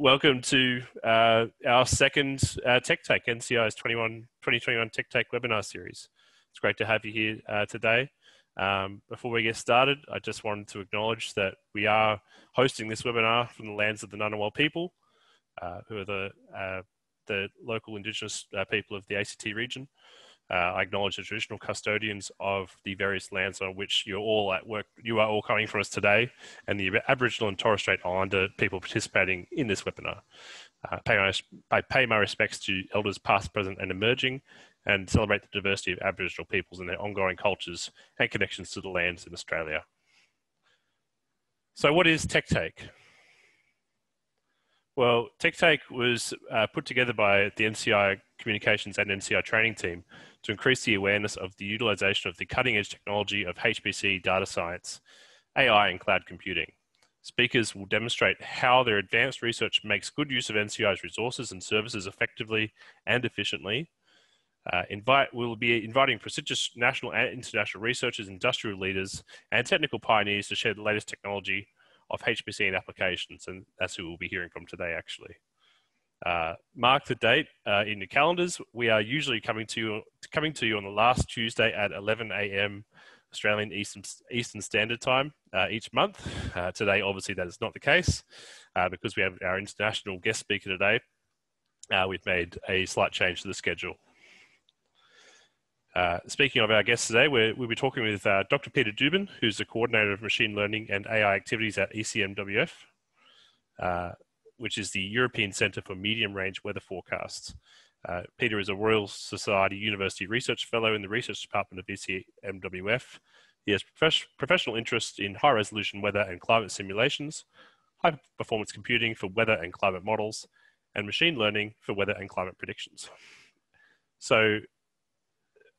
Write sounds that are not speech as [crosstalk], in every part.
welcome to uh, our second uh, Tech Take, NCI's 21, 2021 Tech Take webinar series. It's great to have you here uh, today. Um, before we get started, I just wanted to acknowledge that we are hosting this webinar from the lands of the Ngunnawal people, uh, who are the, uh, the local Indigenous uh, people of the ACT region. Uh, I acknowledge the traditional custodians of the various lands on which you're all at work. You are all coming from us today, and the Aboriginal and Torres Strait Islander people participating in this webinar. Uh, pay my, I pay my respects to elders past, present, and emerging, and celebrate the diversity of Aboriginal peoples and their ongoing cultures and connections to the lands in Australia. So, what is TechTake? Well, TechTake was uh, put together by the NCI Communications and NCI Training team to increase the awareness of the utilization of the cutting edge technology of HPC data science, AI, and cloud computing. Speakers will demonstrate how their advanced research makes good use of NCI's resources and services effectively and efficiently. Uh, invite, we'll be inviting prestigious national and international researchers, industrial leaders, and technical pioneers to share the latest technology of HPC and applications, and that's who we'll be hearing from today, actually. Uh, mark the date uh, in your calendars. We are usually coming to you, coming to you on the last Tuesday at 11 a.m. Australian Eastern, Eastern Standard Time uh, each month. Uh, today, obviously, that is not the case uh, because we have our international guest speaker today. Uh, we've made a slight change to the schedule. Uh, speaking of our guests today, we will be talking with uh, Dr. Peter Dueben, who's the coordinator of machine learning and AI activities at ECMWF uh, which is the European Centre for Medium Range Weather Forecasts. Uh, Peter is a Royal Society University Research Fellow in the Research Department of ECMWF. He has prof- professional interest in high resolution weather and climate simulations, high performance computing for weather and climate models, and machine learning for weather and climate predictions. So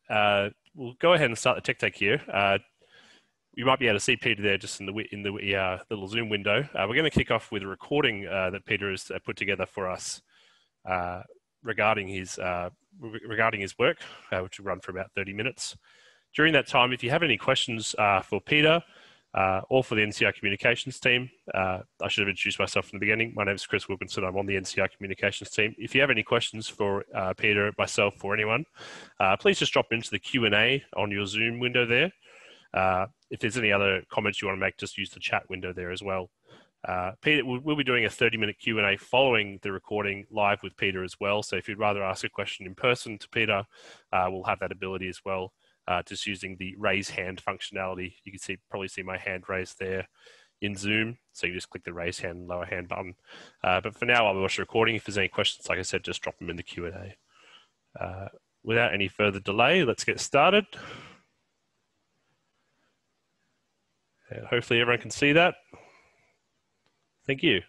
uh, we'll go ahead and start the tech take here. Uh, you might be able to see Peter there just in the in the uh, little Zoom window. Uh, we're going to kick off with a recording uh, that Peter has uh, put together for us regarding his re- regarding his work, which will run for about 30 minutes. During that time, if you have any questions for Peter or for the NCI Communications team, I should have introduced myself from the beginning. My name is Chris Wilkinson. I'm on the NCI Communications team. If you have any questions for Peter, myself, or anyone, please just drop into the Q and A on your Zoom window there. Uh, if there's any other comments you want to make, just use the chat window there as well. Uh, Peter, we'll, we'll, be doing a 30-minute Q&A following the recording live with Peter as well. So if you'd rather ask a question in person to Peter, uh, we'll have that ability as well, uh, just using the raise hand functionality. You can see probably see my hand raised there in Zoom. So you just click the raise hand, lower hand button. Uh, but for now, I'll watch the recording. If there's any questions, like I said, just drop them in the Q&A. Uh, without any further delay, let's get started. And hopefully everyone can see that. Thank you.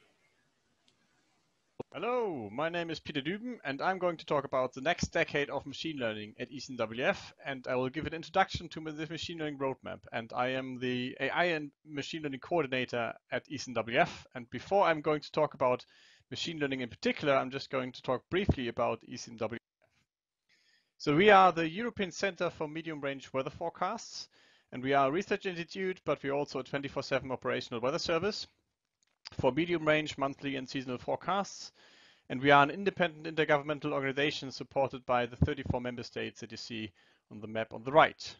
Hello, my name is Peter Düben, and I'm going to talk about the next decade of machine learning at ECMWF, and I will give an introduction to the machine learning roadmap. And I am the AI and machine learning coordinator at ECMWF. And before I'm going to talk about machine learning in particular, I'm just going to talk briefly about ECMWF. So we are the European Center for Medium Range Weather Forecasts, and we are a research institute, but we're also a 24-7 operational weather service for medium range monthly and seasonal forecasts. And we are an independent intergovernmental organization supported by the 34 member states that you see on the map on the right.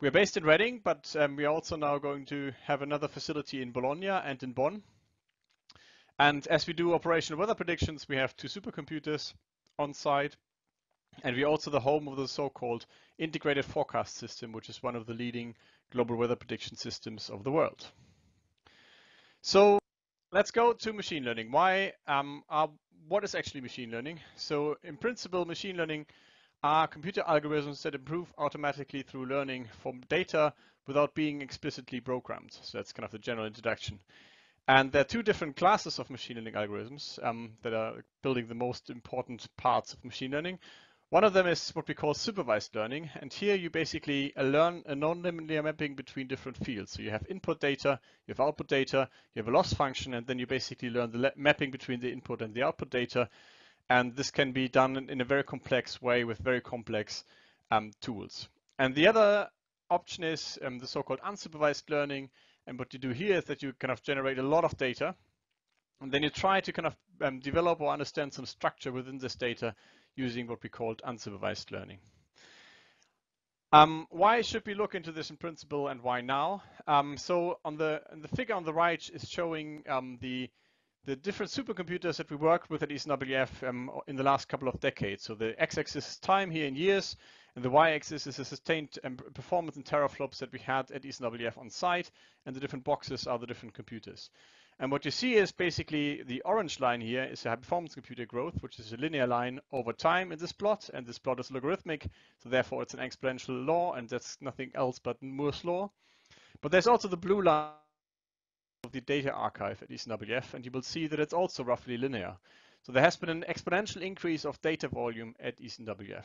We are based in Reading, but um, we are also now going to have another facility in Bologna and in Bonn. And as we do operational weather predictions, we have two supercomputers on site and we're also the home of the so-called integrated forecast system, which is one of the leading global weather prediction systems of the world. So let's go to machine learning. Why? Um, uh, what is actually machine learning? So in principle, machine learning are computer algorithms that improve automatically through learning from data without being explicitly programmed. So that's kind of the general introduction. And there are two different classes of machine learning algorithms um, that are building the most important parts of machine learning. One of them is what we call supervised learning. And here you basically learn a non-linear mapping between different fields. So you have input data, you have output data, you have a loss function, and then you basically learn the mapping between the input and the output data. And this can be done in a very complex way with very complex um, tools. And the other option is um, the so-called unsupervised learning. And what you do here is that you kind of generate a lot of data And then you try to kind of um, develop or understand some structure within this data using what we called unsupervised learning. Um, why should we look into this in principle and why now? Um, so on the, the figure on the right is showing um, the the different supercomputers that we worked with at ECMWF um, in the last couple of decades. So the x-axis is time here in years, and the y-axis is the sustained um, performance in teraflops that we had at ECMWF on site, and the different boxes are the different computers. And what you see is basically the orange line here is a high performance computer growth, which is a linear line over time in this plot. And this plot is logarithmic. So therefore it's an exponential law and that's nothing else but Moore's law. But there's also the blue line of the data archive at ECMWF, and you will see that it's also roughly linear. So there has been an exponential increase of data volume at ECMWF.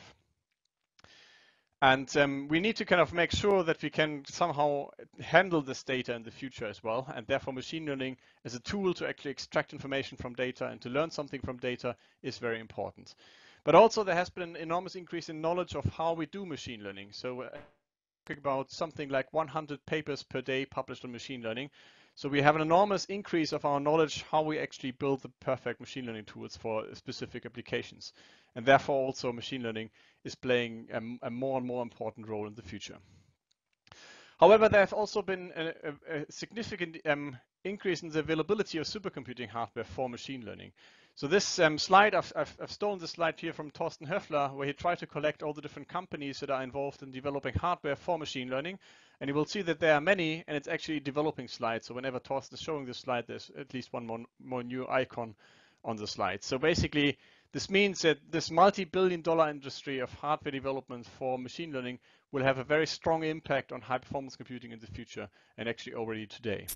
And um, we need to kind of make sure that we can somehow handle this data in the future as well. And therefore, machine learning as a tool to actually extract information from data and to learn something from data is very important. But also, there has been an enormous increase in knowledge of how we do machine learning. So, uh, about something like 100 papers per day published on machine learning. So we have an enormous increase of our knowledge how we actually build the perfect machine learning tools for specific applications. And therefore also machine learning is playing a, a more and more important role in the future. However, there have also been a, a, a significant um, increase in the availability of supercomputing hardware for machine learning. So this um, slide, I've, I've, I've, stolen this slide here from Torsten Hoefler, where he tried to collect all the different companies that are involved in developing hardware for machine learning. And you will see that there are many, and it's actually developing slides. So whenever Thorsten is showing this slide, there's at least one more, more new icon on the slide. So basically, this means that this multi-billion dollar industry of hardware development for machine learning will have a very strong impact on high performance computing in the future and actually already today.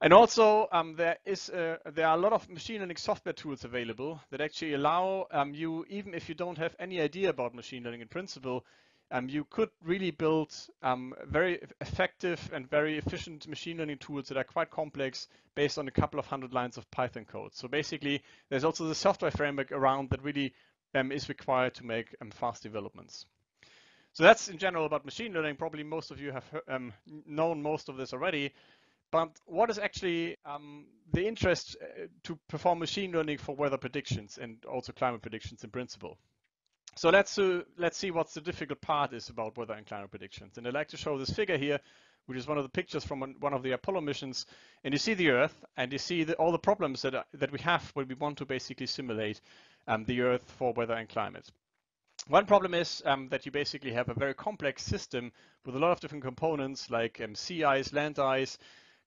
And also, um, there is uh, there are a lot of machine learning software tools available that actually allow um, you, even if you don't have any idea about machine learning in principle, um, you could really build um, very effective and very efficient machine learning tools that are quite complex based on a couple of hundred lines of Python code. So basically, there's also the software framework around that really um, is required to make um, fast developments. So that's in general about machine learning. Probably most of you have known most of this already. But what is actually um, the interest uh, to perform machine learning for weather predictions and also climate predictions in principle? So let's uh, let's see what the difficult part is about weather and climate predictions. And I'd like to show this figure here, which is one of the pictures from one of the Apollo missions. And you see the Earth, and you see the, all the problems that are, that we have when we want to basically simulate um, the Earth for weather and climate. One problem is um, that you basically have a very complex system with a lot of different components like um, sea ice, land ice,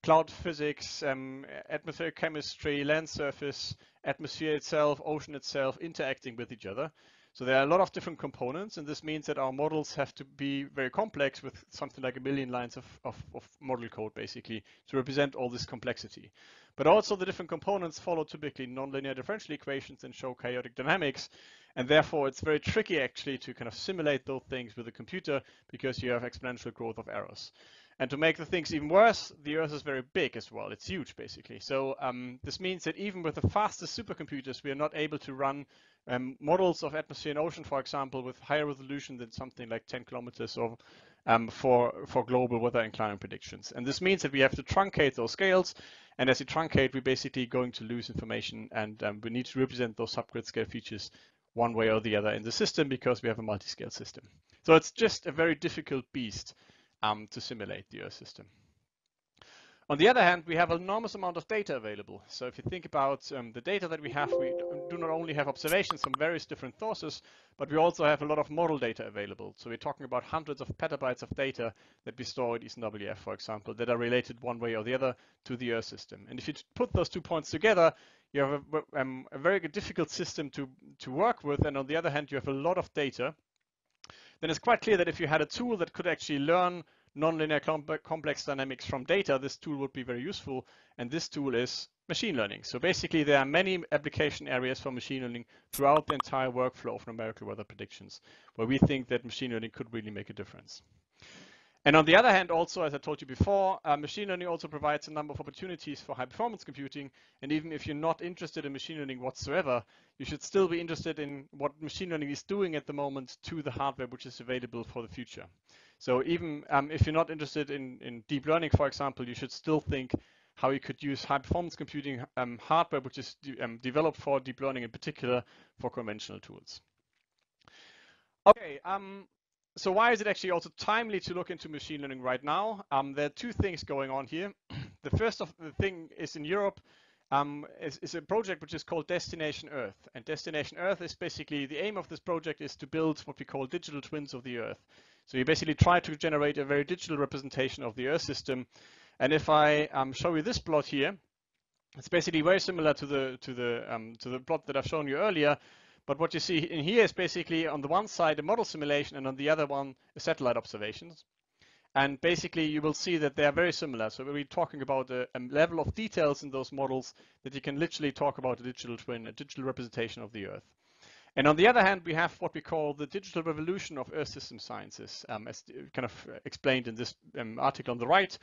cloud physics, um, atmospheric chemistry, land surface, atmosphere itself, ocean itself, interacting with each other. So there are a lot of different components, and this means that our models have to be very complex with something like a million lines of, of, of, model code, basically, to represent all this complexity. But also the different components follow typically nonlinear differential equations and show chaotic dynamics, and therefore it's very tricky actually to kind of simulate those things with a computer because you have exponential growth of errors. And to make the things even worse, the Earth is very big as well. It's huge, basically. So um, this means that even with the fastest supercomputers, we are not able to run um, models of atmosphere and ocean, for example, with higher resolution than something like 10 kilometers or um, for, for global weather and climate predictions. And this means that we have to truncate those scales. And as we truncate, we're basically going to lose information and um, we need to represent those subgrid scale features one way or the other in the system because we have a multi-scale system. So it's just a very difficult beast um, to simulate the Earth system. On the other hand, we have an enormous amount of data available. So if you think about um, the data that we have, we do not only have observations from various different sources, but we also have a lot of model data available. So we're talking about hundreds of petabytes of data that we store at ECMWF, for example, that are related one way or the other to the Earth system. And if you put those two points together, you have a, um, a very difficult system to, to work with. And on the other hand, you have a lot of data then it's quite clear that if you had a tool that could actually learn nonlinear complex dynamics from data, this tool would be very useful. And this tool is machine learning. So basically, there are many application areas for machine learning throughout the entire workflow of numerical weather predictions, where we think that machine learning could really make a difference. And on the other hand, also, as I told you before, uh, machine learning also provides a number of opportunities for high performance computing. And even if you're not interested in machine learning whatsoever, you should still be interested in what machine learning is doing at the moment to the hardware which is available for the future. So even um, if you're not interested in, in deep learning, for example, you should still think how you could use high performance computing um, hardware, which is de um, developed for deep learning in particular for conventional tools. Okay, um, so why is it actually also timely to look into machine learning right now? Um, there are two things going on here. [clears throat] the first of the thing is in Europe, um, is, is, a project which is called Destination Earth. And Destination Earth is basically, the aim of this project is to build what we call digital twins of the Earth. So you basically try to generate a very digital representation of the Earth system. And if I um, show you this plot here, it's basically very similar to the to the um, to the plot that I've shown you earlier. But what you see in here is basically on the one side a model simulation and on the other one a satellite observations. And basically you will see that they are very similar. So we're talking about a, a, level of details in those models that you can literally talk about a digital twin, a digital representation of the Earth. And on the other hand, we have what we call the digital revolution of Earth system sciences, um, as kind of explained in this um, article on the right.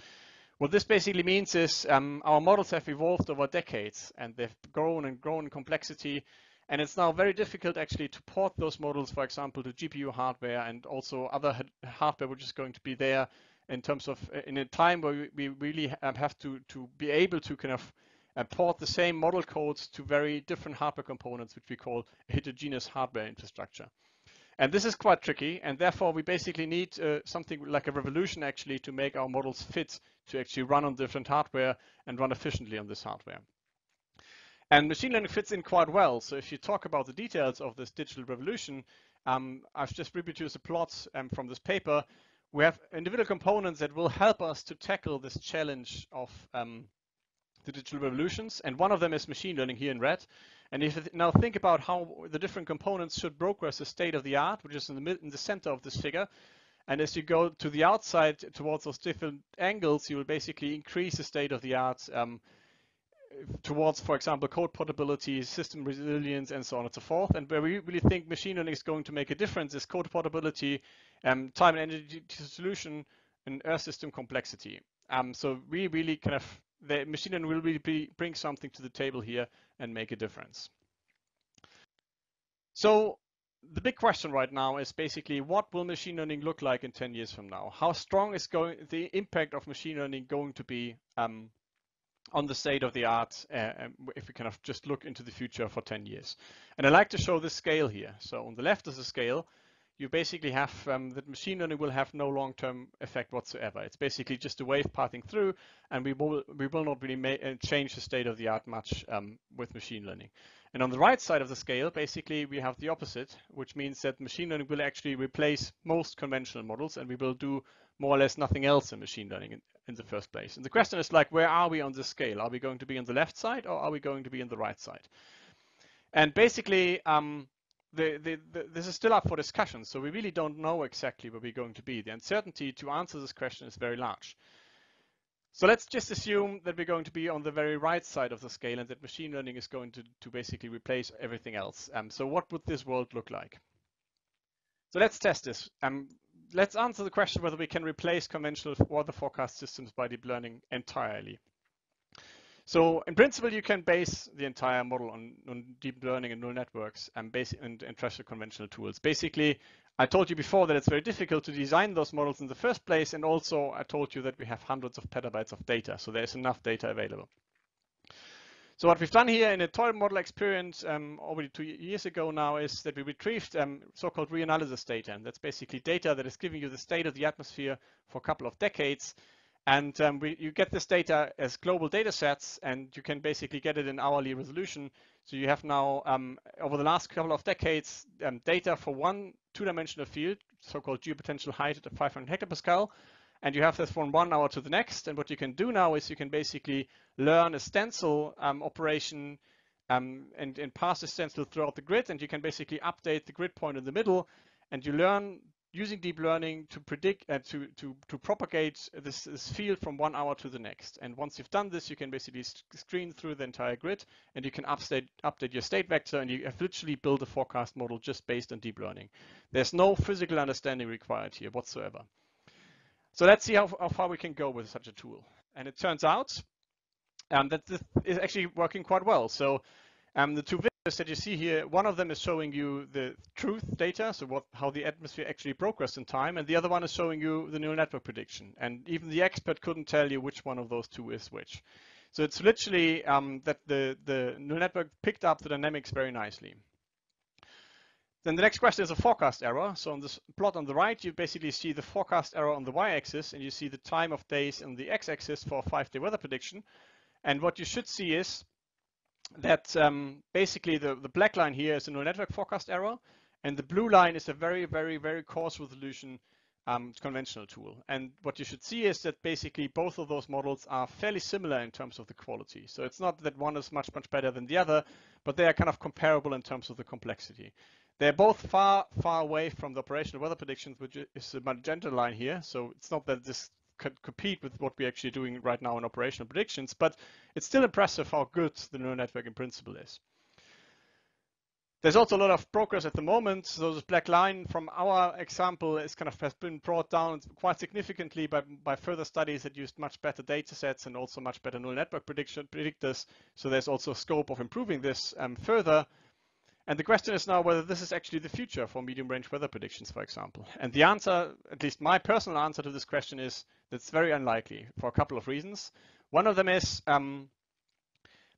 What this basically means is um, our models have evolved over decades and they've grown and grown in complexity and it's now very difficult actually to port those models, for example, to GPU hardware and also other hardware which is going to be there in terms of uh, in a time where we really have to, to be able to kind of uh, port the same model codes to very different hardware components, which we call [laughs] heterogeneous hardware infrastructure. And this is quite tricky, and therefore we basically need uh, something like a revolution actually to make our models fit to actually run on different hardware and run efficiently on this hardware. And machine learning fits in quite well. So if you talk about the details of this digital revolution, um, I've just reproduced a plot um, from this paper. We have individual components that will help us to tackle this challenge of um, the digital revolutions. And one of them is machine learning here in red. And if you now think about how the different components should progress the state of the art, which is in the, in the center of this figure, and as you go to the outside towards those different angles, you will basically increase the state of the art um, towards, for example, code portability, system resilience, and so on and so forth. And where we really think machine learning is going to make a difference is code portability, um, time and energy solution, and Earth system complexity. Um, so we really kind of, the machine learning will really be, bring something to the table here and make a difference. So the big question right now is basically what will machine learning look like in 10 years from now? How strong is going the impact of machine learning going to be um, on the state of the art uh, um, if we kind of just look into the future for 10 years. And I like to show this scale here. So on the left is a scale. You basically have um, that machine learning will have no long-term effect whatsoever. It's basically just a wave passing through, and we will we will not really uh, change the state of the art much um, with machine learning. And on the right side of the scale, basically we have the opposite, which means that machine learning will actually replace most conventional models, and we will do more or less nothing else in machine learning in the first place. And the question is like, where are we on the scale? Are we going to be on the left side or are we going to be on the right side? And basically, um, the, the, the, this is still up for discussion. So we really don't know exactly where we're going to be. The uncertainty to answer this question is very large. So let's just assume that we're going to be on the very right side of the scale and that machine learning is going to, to basically replace everything else. Um, so what would this world look like? So let's test this. Um, let's answer the question whether we can replace conventional weather forecast systems by deep learning entirely. So in principle, you can base the entire model on, on deep learning and neural networks and, basic, and, and trusted conventional tools. Basically, I told you before that it's very difficult to design those models in the first place. And also I told you that we have hundreds of petabytes of data. So there's enough data available. So what we've done here in a toy model experience um, already two years ago now is that we retrieved um, so-called reanalysis data. And that's basically data that is giving you the state of the atmosphere for a couple of decades. And um, we, you get this data as global data sets, and you can basically get it in hourly resolution. So you have now, um, over the last couple of decades, um, data for one two-dimensional field, so-called geopotential height at 500 hectopascal, and you have this from one hour to the next. And what you can do now is you can basically learn a stencil um, operation um, and, and pass the stencil throughout the grid. And you can basically update the grid point in the middle. And you learn using deep learning to predict uh, to, to, to propagate this, this, field from one hour to the next. And once you've done this, you can basically screen through the entire grid and you can update, update your state vector and you have literally built a forecast model just based on deep learning. There's no physical understanding required here whatsoever. So let's see how, how far we can go with such a tool. And it turns out um, that this is actually working quite well. So um, the two videos that you see here, one of them is showing you the truth data, so what, how the atmosphere actually progressed in time, and the other one is showing you the neural network prediction. And even the expert couldn't tell you which one of those two is which. So it's literally um, that the, the neural network picked up the dynamics very nicely. Then the next question is a forecast error. So on this plot on the right, you basically see the forecast error on the y-axis, and you see the time of days on the x-axis for a five-day weather prediction. And what you should see is that um, basically the, the black line here is a neural network forecast error, and the blue line is a very, very, very coarse resolution um, conventional tool. And what you should see is that basically both of those models are fairly similar in terms of the quality. So it's not that one is much, much better than the other, but they are kind of comparable in terms of the complexity. They're both far, far away from the operational weather predictions, which is the magenta line here. So it's not that this could compete with what we're actually doing right now in operational predictions, but it's still impressive how good the neural network in principle is. There's also a lot of progress at the moment. So this black line from our example is kind of has been brought down quite significantly by, by further studies that used much better data sets and also much better neural network prediction predictors. So there's also scope of improving this um, further. And the question is now whether this is actually the future for medium range weather predictions, for example. And the answer, at least my personal answer to this question is that's very unlikely for a couple of reasons. One of them is um,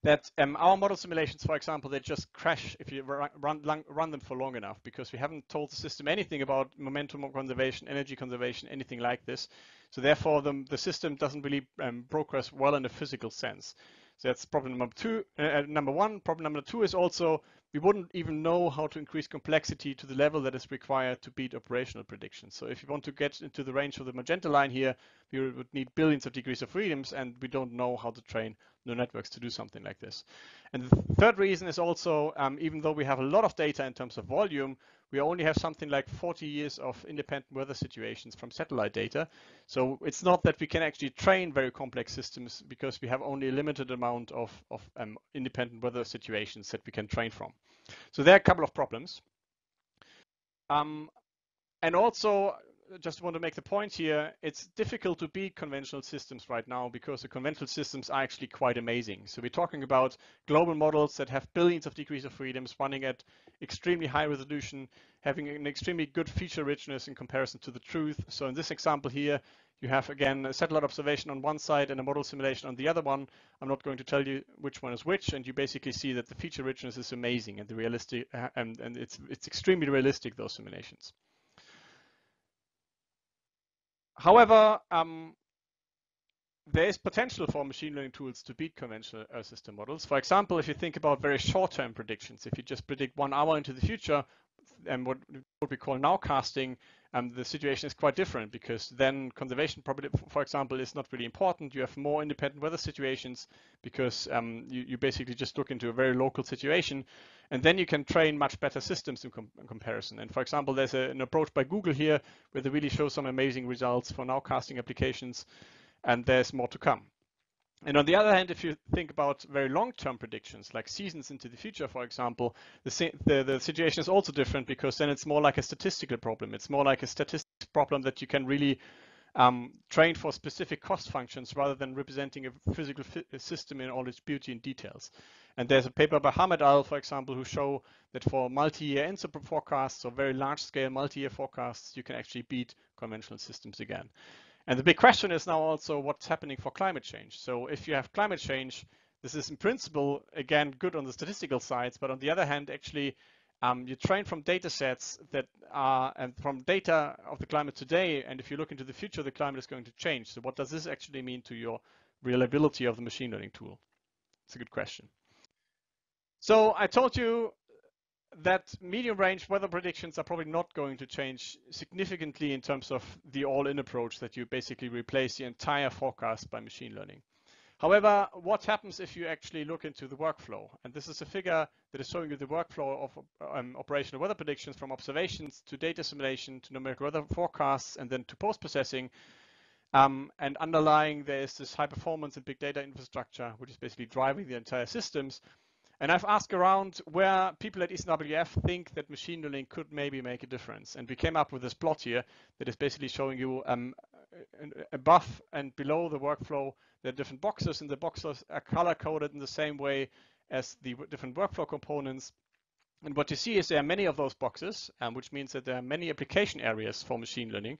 that um, our model simulations, for example, they just crash if you run, run, run, them for long enough because we haven't told the system anything about momentum conservation, energy conservation, anything like this. So therefore, the, the system doesn't really um, progress well in a physical sense. So that's problem number two. Uh, uh, number one. Problem number two is also we wouldn't even know how to increase complexity to the level that is required to beat operational predictions. So if you want to get into the range of the magenta line here, we would need billions of degrees of freedoms, and we don't know how to train neural networks to do something like this. And the third reason is also, um, even though we have a lot of data in terms of volume, we only have something like 40 years of independent weather situations from satellite data. So it's not that we can actually train very complex systems because we have only a limited amount of, of um, independent weather situations that we can train from. So there are a couple of problems. Um, and also, just want to make the point here, it's difficult to beat conventional systems right now because the conventional systems are actually quite amazing. So we're talking about global models that have billions of degrees of freedoms running at extremely high resolution, having an extremely good feature richness in comparison to the truth. So in this example here, you have again a satellite observation on one side and a model simulation on the other one. I'm not going to tell you which one is which, and you basically see that the feature richness is amazing and the realistic uh, and, and it's it's extremely realistic those simulations. However, um, there is potential for machine learning tools to beat conventional Earth system models. For example, if you think about very short-term predictions, if you just predict one hour into the future, and what, what we call nowcasting, um, the situation is quite different because then conservation probability, for example, is not really important. You have more independent weather situations because um, you, you, basically just look into a very local situation, and then you can train much better systems in, com in comparison. And for example, there's a, an approach by Google here where they really show some amazing results for nowcasting applications, and there's more to come. And on the other hand, if you think about very long-term predictions, like seasons into the future, for example, the, the, the, situation is also different because then it's more like a statistical problem. It's more like a statistics problem that you can really um, train for specific cost functions rather than representing a physical system in all its beauty and details. And there's a paper by Ham et al, for example, who show that for multi-year ENSO forecasts or very large-scale multi-year forecasts, you can actually beat conventional systems again. And the big question is now also what's happening for climate change. So if you have climate change, this is in principle, again, good on the statistical sides, but on the other hand, actually, um, you train from data sets that are, and from data of the climate today, and if you look into the future, the climate is going to change. So what does this actually mean to your reliability of the machine learning tool? It's a good question. So I told you that medium range weather predictions are probably not going to change significantly in terms of the all-in approach that you basically replace the entire forecast by machine learning. However, what happens if you actually look into the workflow? And this is a figure that is showing you the workflow of um, operational weather predictions from observations to data assimilation to numerical weather forecasts and then to post-processing. Um, and underlying there is this high performance and big data infrastructure, which is basically driving the entire systems. And I've asked around where people at ECMWF think that machine learning could maybe make a difference. And we came up with this plot here that is basically showing you um, above and below the workflow, there are different boxes, and the boxes are color coded in the same way as the different workflow components. And what you see is there are many of those boxes, um, which means that there are many application areas for machine learning.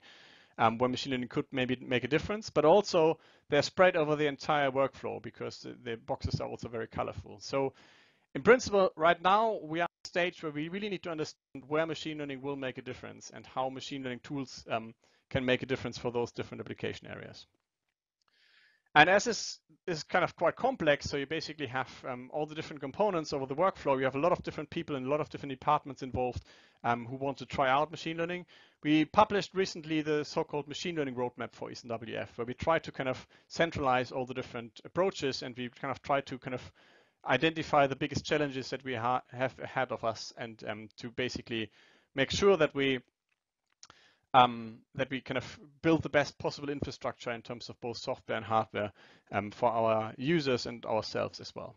um, where machine learning could maybe make a difference, but also they're spread over the entire workflow because the, the boxes are also very colorful. So in principle, right now we are at a stage where we really need to understand where machine learning will make a difference and how machine learning tools um, can make a difference for those different application areas. And as this is kind of quite complex, so you basically have um, all the different components over the workflow. You have a lot of different people and a lot of different departments involved um, who want to try out machine learning. We published recently the so-called machine learning roadmap for ECMWF, where we try to kind of centralize all the different approaches and we kind of try to kind of identify the biggest challenges that we ha have ahead of us and um, to basically make sure that we um, that we kind of build the best possible infrastructure in terms of both software and hardware um, for our users and ourselves as well.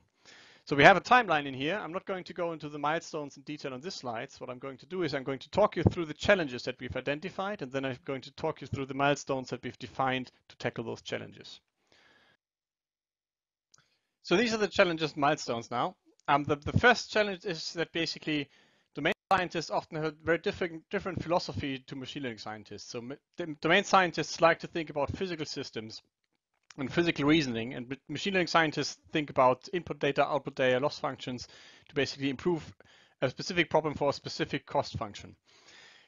So we have a timeline in here. I'm not going to go into the milestones in detail on this slide. So what I'm going to do is I'm going to talk you through the challenges that we've identified, and then I'm going to talk you through the milestones that we've defined to tackle those challenges. So these are the challenges milestones now. Um, the, the first challenge is that basically domain scientists often have a very different, different philosophy to machine learning scientists. So domain scientists like to think about physical systems and physical reasoning, and machine learning scientists think about input data, output data, loss functions to basically improve a specific problem for a specific cost function.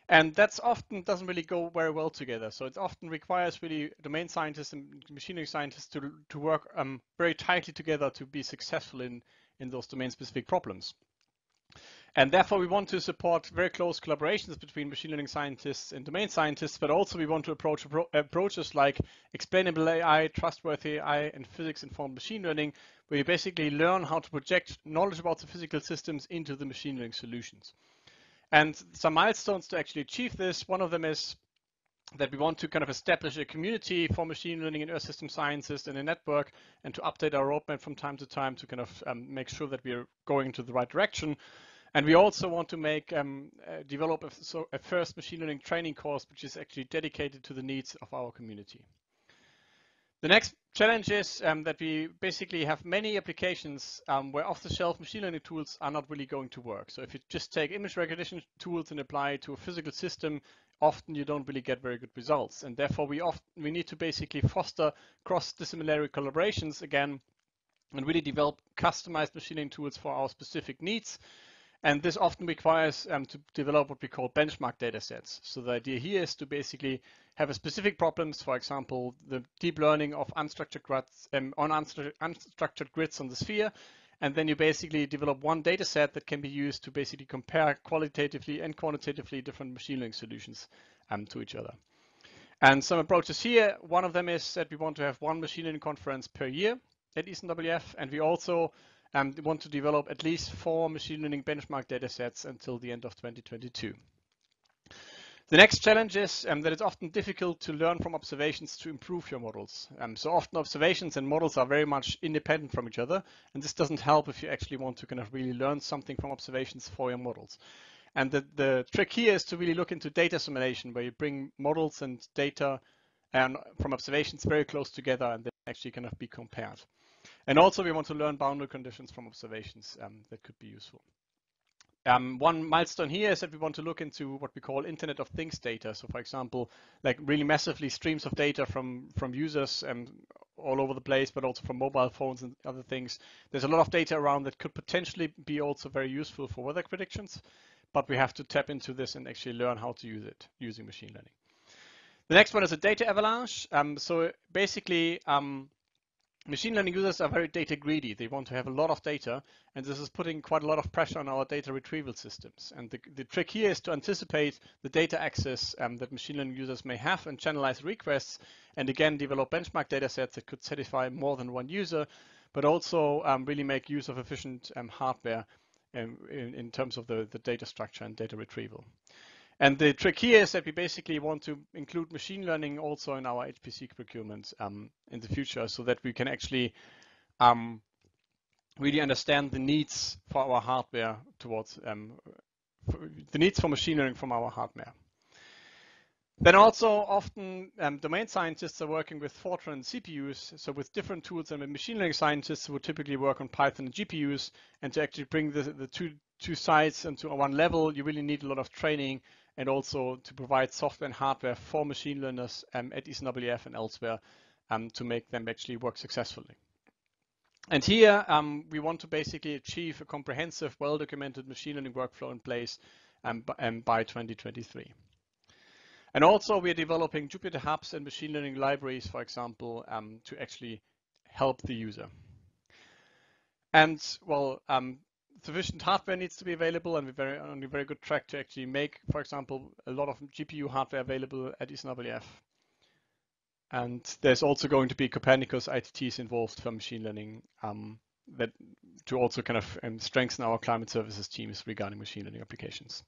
And that's often doesn't really go very well together. So it often requires really domain scientists and machine learning scientists to, to work um, very tightly together to be successful in, in those domain specific problems. And therefore, we want to support very close collaborations between machine learning scientists and domain scientists, but also we want to approach appro approaches like explainable AI, trustworthy AI, and physics-informed machine learning, where you basically learn how to project knowledge about the physical systems into the machine learning solutions. And some milestones to actually achieve this, one of them is that we want to kind of establish a community for machine learning and earth system sciences and a network and to update our roadmap from time to time to kind of um, make sure that we are going into the right direction. And we also want to make um, uh, develop a, so a first machine learning training course, which is actually dedicated to the needs of our community. The next challenge is um, that we basically have many applications um, where off-the-shelf machine learning tools are not really going to work. So if you just take image recognition tools and apply it to a physical system, often you don't really get very good results. And therefore we often we need to basically foster cross-disciplinary collaborations again and really develop customized machine learning tools for our specific needs and this often requires um, to develop what we call benchmark data sets. So the idea here is to basically have a specific problems, for example, the deep learning of unstructured grids um, on unstructured grids on the sphere. And then you basically develop one data set that can be used to basically compare qualitatively and quantitatively different machine learning solutions um, to each other. And some approaches here, one of them is that we want to have one machine learning conference per year at ECMWF, and we also um, want to develop at least four machine learning benchmark data sets until the end of 2022. The next challenge is um, that it's often difficult to learn from observations to improve your models. Um, so often observations and models are very much independent from each other, and this doesn't help if you actually want to kind of really learn something from observations for your models. And the, the trick here is to really look into data assimilation, where you bring models and data and from observations very close together and they actually kind of be compared. And also we want to learn boundary conditions from observations um, that could be useful. Um, one milestone here is that we want to look into what we call Internet of Things data. So for example, like really massively streams of data from, from users and all over the place, but also from mobile phones and other things. There's a lot of data around that could potentially be also very useful for weather predictions, but we have to tap into this and actually learn how to use it using machine learning. The next one is a data avalanche. Um, so basically, um, Machine learning users are very data greedy. They want to have a lot of data, and this is putting quite a lot of pressure on our data retrieval systems. And the, the trick here is to anticipate the data access um, that machine learning users may have and channelize requests, and again, develop benchmark data sets that could satisfy more than one user, but also um, really make use of efficient um, hardware um, in, in, terms of the, the data structure and data retrieval. And the trick here is that we basically want to include machine learning also in our HPC procurement um, in the future so that we can actually um, really understand the needs for our hardware towards um, the needs for machine learning from our hardware. Then also often um, domain scientists are working with Fortran CPUs, so with different tools than machine learning scientists would typically work on Python and GPUs, and to actually bring the, the two two sides into one level, you really need a lot of training and also to provide software and hardware for machine learners um, at ECMWF and elsewhere um, to make them actually work successfully. And here um, we want to basically achieve a comprehensive, well-documented machine learning workflow in place um, by 2023. And also we are developing Jupyter hubs and machine learning libraries, for example, um, to actually help the user. And well, um, sufficient hardware needs to be available and we're very, on a very good track to actually make, for example, a lot of GPU hardware available at ECMWF. And there's also going to be Copernicus ITTs involved for machine learning um, that to also kind of um, strengthen our climate services teams regarding machine learning applications.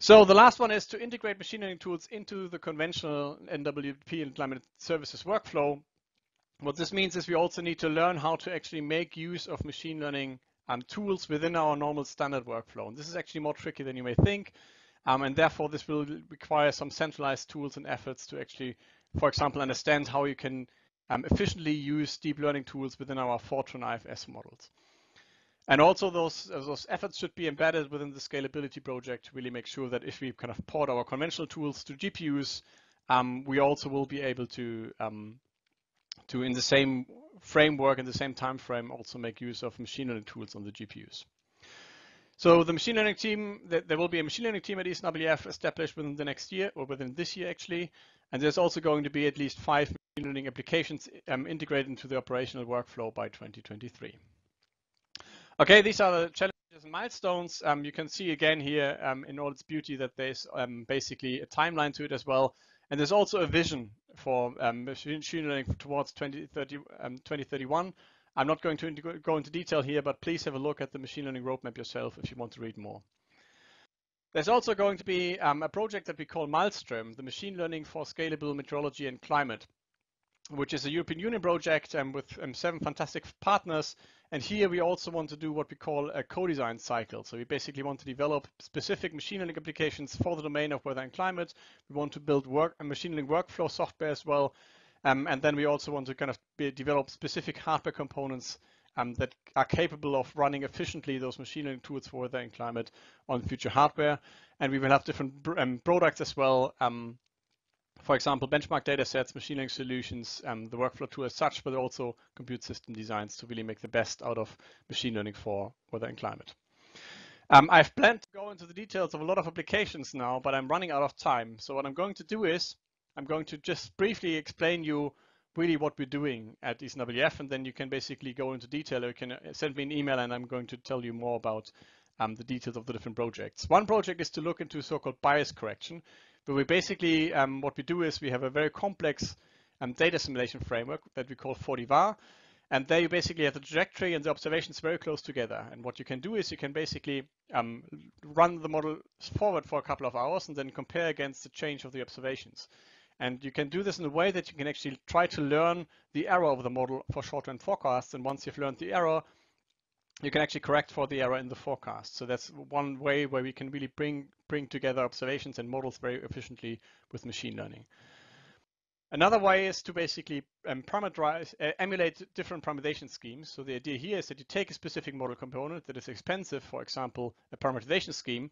So the last one is to integrate machine learning tools into the conventional NWP and climate services workflow. What this means is we also need to learn how to actually make use of machine learning um, tools within our normal standard workflow. And this is actually more tricky than you may think. Um, and therefore, this will require some centralized tools and efforts to actually, for example, understand how you can um, efficiently use deep learning tools within our Fortran IFS models. And also those, those efforts should be embedded within the scalability project to really make sure that if we kind of port our conventional tools to GPUs, um, we also will be able to, um, to in the same framework, in the same time frame, also make use of machine learning tools on the GPUs. So the machine learning team, there will be a machine learning team at ECMWF established within the next year, or within this year actually, and there's also going to be at least five machine learning applications um, integrated into the operational workflow by 2023. Okay, these are the challenges and milestones. Um, you can see again here um, in all its beauty that there's um, basically a timeline to it as well. And there's also a vision for um, machine learning towards 2030, 2031. Um, I'm not going to go into detail here, but please have a look at the machine learning roadmap yourself if you want to read more. There's also going to be um, a project that we call Maelstrom, the Machine Learning for Scalable Meteorology and Climate which is a European Union project um, with um, seven fantastic partners. And here we also want to do what we call a co-design cycle. So we basically want to develop specific machine learning applications for the domain of weather and climate. We want to build work and machine learning workflow software as well. Um, and then we also want to kind of be, develop specific hardware components um, that are capable of running efficiently those machine learning tools for weather and climate on future hardware. And we will have different um, products as well um, for example, benchmark data sets, machine learning solutions, um, the workflow tool as such, but also compute system designs to really make the best out of machine learning for weather and climate. Um, I've planned to go into the details of a lot of applications now, but I'm running out of time. So what I'm going to do is I'm going to just briefly explain you really what we're doing at ECMWF, and then you can basically go into detail. Or you can uh, send me an email, and I'm going to tell you more about um, the details of the different projects. One project is to look into so-called bias correction, but we basically, um, what we do is we have a very complex um, data assimilation framework that we call 4D-Var. And there you basically have the trajectory and the observations very close together. And what you can do is you can basically um, run the model forward for a couple of hours and then compare against the change of the observations. And you can do this in a way that you can actually try to learn the error of the model for short-term forecasts. And once you've learned the error, you can actually correct for the error in the forecast. So that's one way where we can really bring, bring together observations and models very efficiently with machine learning. Another way is to basically um, parameterize, uh, emulate different parameterization schemes. So the idea here is that you take a specific model component that is expensive, for example, a parameterization scheme,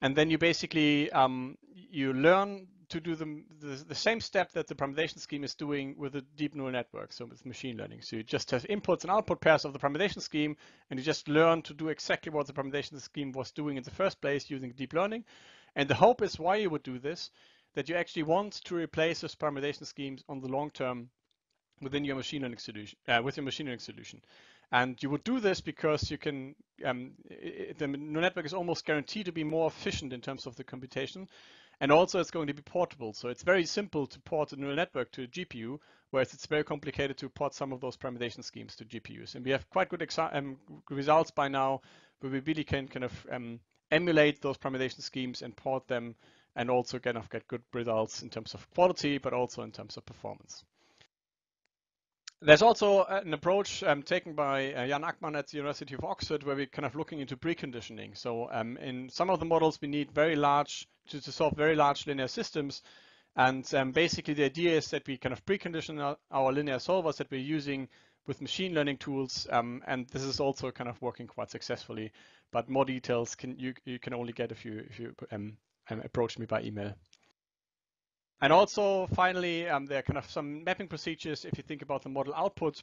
and then you basically um, you learn to do the, the, the, same step that the parameterization scheme is doing with a deep neural network, so with machine learning. So you just have inputs and output pairs of the parameterization scheme, and you just learn to do exactly what the parameterization scheme was doing in the first place using deep learning. And the hope is why you would do this, that you actually want to replace those parameterization schemes on the long term within your machine learning solution, uh, with your machine learning solution. And you would do this because you can, um, it, the neural network is almost guaranteed to be more efficient in terms of the computation and also it's going to be portable. So it's very simple to port a neural network to a GPU, whereas it's very complicated to port some of those parameterization schemes to GPUs. And we have quite good um, results by now where we really can kind of um, emulate those parameterization schemes and port them and also kind of get good results in terms of quality, but also in terms of performance. There's also an approach um, taken by uh, Jan Ackmann at the University of Oxford where we're kind of looking into preconditioning. So um, in some of the models, we need very large, to, to solve very large linear systems. And um, basically the idea is that we kind of precondition our, our, linear solvers that we're using with machine learning tools. Um, and this is also kind of working quite successfully, but more details can you, you can only get if you, if you um, um, approach me by email. And also, finally, um, there are kind of some mapping procedures if you think about the model output,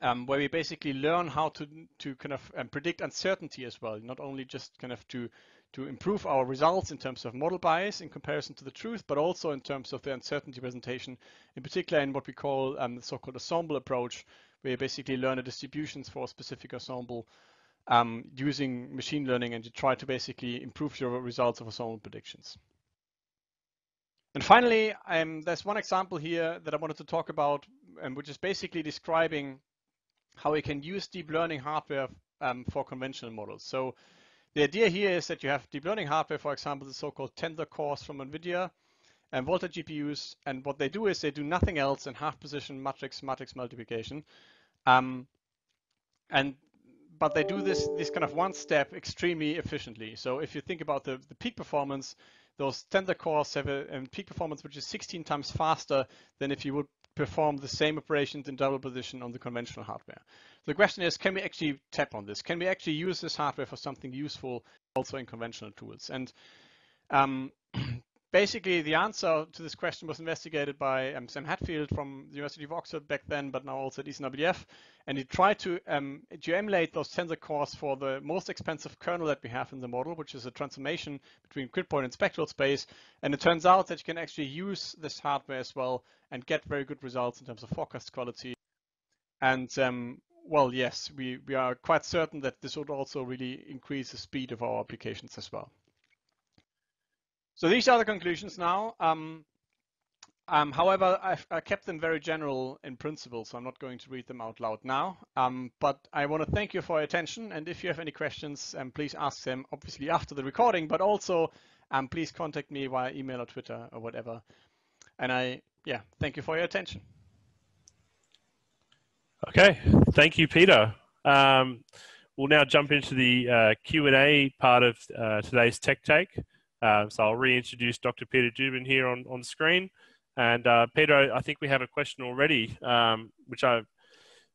um, where we basically learn how to to kind of um, predict uncertainty as well, not only just kind of to to improve our results in terms of model bias in comparison to the truth, but also in terms of the uncertainty presentation, in particular in what we call um, the so-called ensemble approach, where you basically learn the distributions for a specific ensemble um, using machine learning and you try to basically improve your results of ensemble predictions. And finally, um, there's one example here that I wanted to talk about, um, which is basically describing how we can use deep learning hardware um, for conventional models. So the idea here is that you have deep learning hardware, for example, the so-called tensor cores from NVIDIA and Volta GPUs. And what they do is they do nothing else than half precision matrix matrix multiplication. Um, and but they do this this kind of one step extremely efficiently. So if you think about the, the peak performance, those tensor cores have a, a, peak performance which is 16 times faster than if you would perform the same operations in double precision on the conventional hardware. The question is, can we actually tap on this? Can we actually use this hardware for something useful also in conventional tools? And um, [clears throat] basically the answer to this question was investigated by um, Sam Hatfield from the University of Oxford back then, but now also at ECMWF. And he tried to, um, to emulate those tensor cores for the most expensive kernel that we have in the model, which is a transformation between grid point and spectral space. And it turns out that you can actually use this hardware as well and get very good results in terms of forecast quality. And um, well, yes, we, we are quite certain that this would also really increase the speed of our applications as well. So these are the conclusions now. Um, um, however, I've, I kept them very general in principle, so I'm not going to read them out loud now. Um, but I want to thank you for your attention. And if you have any questions, um, please ask them, obviously after the recording, but also um, please contact me via email or Twitter or whatever. And I, yeah, thank you for your attention. Okay, thank you, Peter. Um, we'll now jump into the uh, Q&A part of uh, today's Tech Take. Uh, so I'll reintroduce Dr. Peter Dueben here on, on screen. And uh, Peter, I think we have a question already, um, which I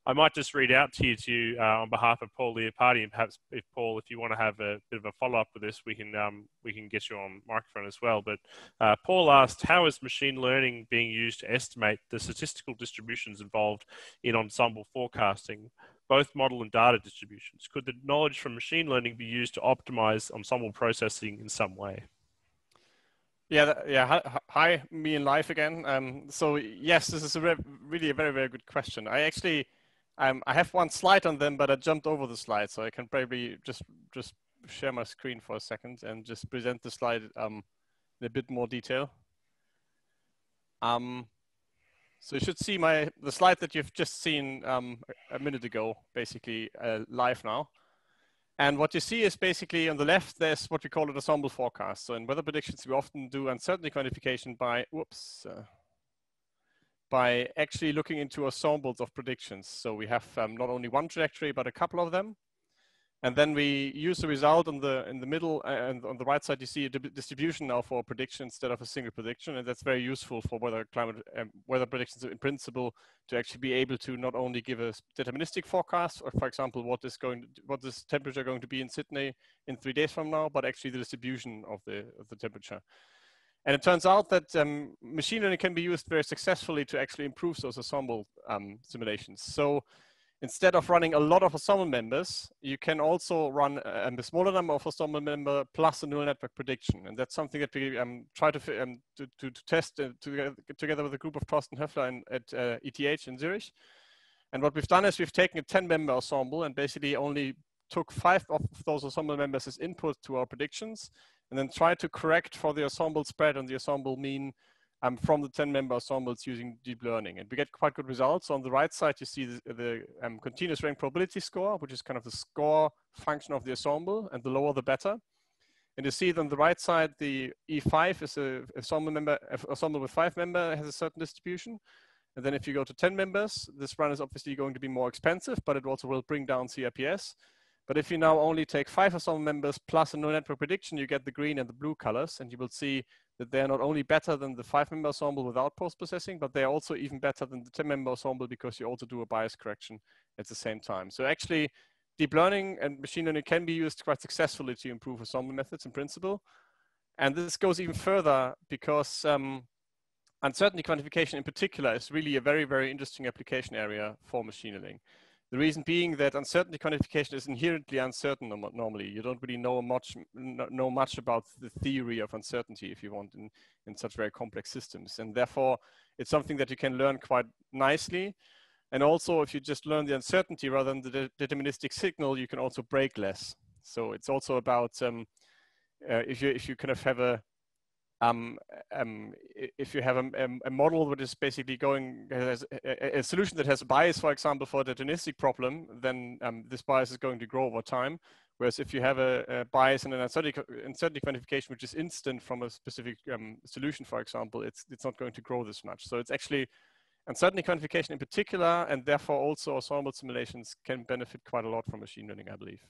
I might just read out to you to uh, on behalf of Paul Leopardi, and perhaps if Paul, if you want to have a bit of a follow up with this, we can um, we can get you on microphone as well. But uh, Paul asked, how is machine learning being used to estimate the statistical distributions involved in ensemble forecasting, both model and data distributions? Could the knowledge from machine learning be used to optimize ensemble processing in some way? Yeah, yeah. Hi, me in life again. Um, so yes, this is a re really a very, very good question. I actually, um, I have one slide on them, but I jumped over the slide, so I can probably just just share my screen for a second and just present the slide um, in a bit more detail. Um, so you should see my the slide that you've just seen um, a minute ago, basically uh, live now. And what you see is basically on the left, there's what we call an ensemble forecast. So in weather predictions, we often do uncertainty quantification by, whoops, uh, by actually looking into ensembles of predictions. So we have um, not only one trajectory, but a couple of them. And then we use the result on the in the middle uh, and on the right side, you see a distribution now for a prediction instead of a single prediction. And that's very useful for weather climate um, weather predictions in principle to actually be able to not only give a deterministic forecast, or for example, what is going to, what is temperature going to be in Sydney in three days from now, but actually the distribution of the of the temperature. And it turns out that um, machine learning can be used very successfully to actually improve those ensemble um, simulations. So instead of running a lot of ensemble members, you can also run a, a smaller number of ensemble member plus a neural network prediction. And that's something that we um, try to, um, to, to, to, test uh, together, together with a group of Torsten Hoefler in, at uh, ETH in Zurich. And what we've done is we've taken a 10 member ensemble and basically only took five of those ensemble members as input to our predictions and then tried to correct for the ensemble spread and the ensemble mean um, from the 10 member ensembles using deep learning. And we get quite good results. On the right side, you see the, the um, continuous rank probability score, which is kind of the score function of the ensemble, and the lower the better. And you see on the right side, the E5 is a ensemble member, ensemble with five member has a certain distribution. And then if you go to 10 members, this run is obviously going to be more expensive, but it also will bring down CRPS. But if you now only take five ensemble members plus a neural network prediction, you get the green and the blue colors, and you will see that they're not only better than the five-member ensemble without post-processing, but they're also even better than the 10-member ensemble because you also do a bias correction at the same time. So actually, deep learning and machine learning can be used quite successfully to improve ensemble methods in principle. And this goes even further because um, uncertainty quantification in particular is really a very, very interesting application area for machine learning. The reason being that uncertainty quantification is inherently uncertain normally. You don't really know much know much about the theory of uncertainty, if you want, in, in such very complex systems. And therefore, it's something that you can learn quite nicely. And also, if you just learn the uncertainty rather than the de deterministic signal, you can also break less. So it's also about um, uh, if you if you kind of have a um, um, if you have a, a, model that is basically going has a, a, solution that has a bias, for example, for a deterministic problem, then um, this bias is going to grow over time. Whereas if you have a, bias and an uncertainty, uncertainty quantification which is instant from a specific um, solution, for example, it's it's not going to grow this much. So it's actually uncertainty quantification in particular, and therefore also ensemble simulations can benefit quite a lot from machine learning, I believe.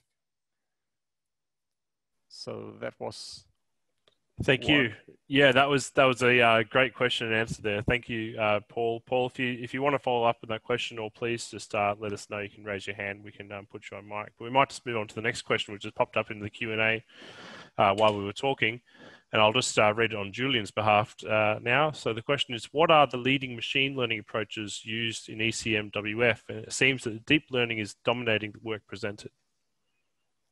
So that was Thank what? you. Yeah, that was that was a uh, great question and answer there. Thank you, uh, Paul. Paul, if you if you want to follow up with that question, or please just uh, let us know. You can raise your hand. We can um, put you on mic. But we might just move on to the next question, which has popped up in the Q and A uh, while we were talking, and I'll just uh, read it on Julian's behalf uh, now. So the question is, what are the leading machine learning approaches used in ECMWF? And it seems that deep learning is dominating the work presented.